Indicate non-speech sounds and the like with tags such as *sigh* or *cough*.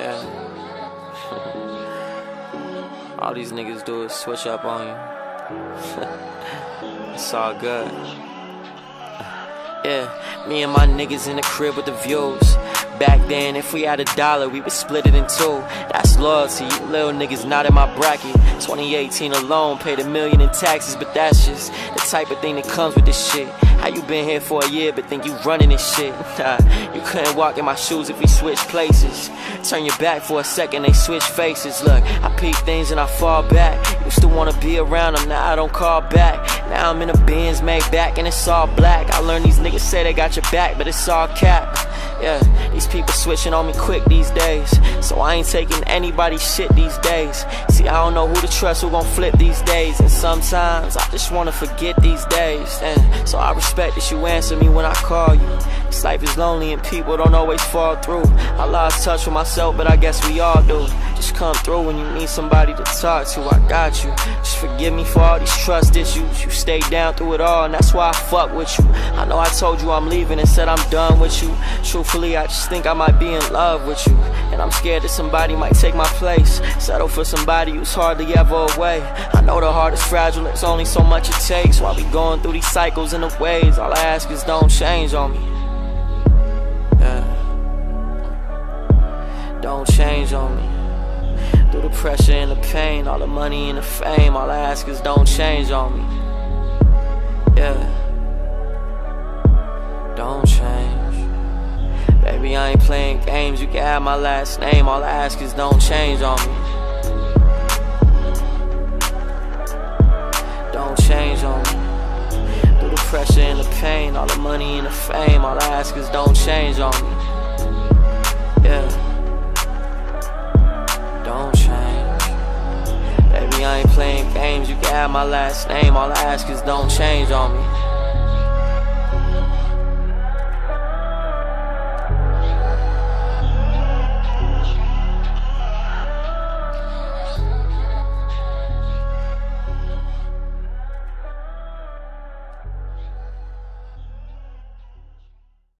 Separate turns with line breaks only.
Yeah. *laughs* all these niggas do is switch up on you. *laughs* it's all good. Yeah, me and my niggas in the crib with the views. Back then, if we had a dollar, we would split it in two. That's loyalty, you little niggas not in my bracket. 2018 alone, paid a million in taxes, but that's just the type of thing that comes with this shit. How you been here for a year, but think you running this shit? *laughs* You couldn't walk in my shoes if we switched places. Turn your back for a second, they switch faces. Look, I peek things and I fall back. Used to wanna be around them, now I don't call back. Now I'm in a Benz Maybach and it's all black. I learned these niggas say they got your back, but it's all cap. Yeah, these people switching on me quick these days. So I ain't taking anybody's shit these days. See, I don't know who to trust, who gon' flip these days. And sometimes I just wanna forget these days. And so I respect that you answer me when I call you. This life is lonely and people don't always fall through. I lost touch with myself, but I guess we all do. Just come through when you need somebody to talk to. I got you. Just forgive me for all these trust issues. You stayed down through it all, and that's why I fuck with you. I know I told you I'm leaving and said I'm done with you. Truthfully, I just think I might be in love with you. And I'm scared that somebody might take my place. Settle for somebody who's hardly ever away. I know the heart is fragile, it's only so much it takes. While we going through these cycles and the waves, all I ask is don't change on me. Yeah. Don't change on me. Through the pressure and the pain, all the money and the fame, all I ask is don't change on me. Baby, I ain't playing games, you can have my last name, all I ask is don't change on me. Don't change on me. Through the pressure and the pain, all the money and the fame, all I ask is don't change on me. Yeah. Don't change. Baby, I ain't playing games, you can have my last name, all I ask is don't change on me.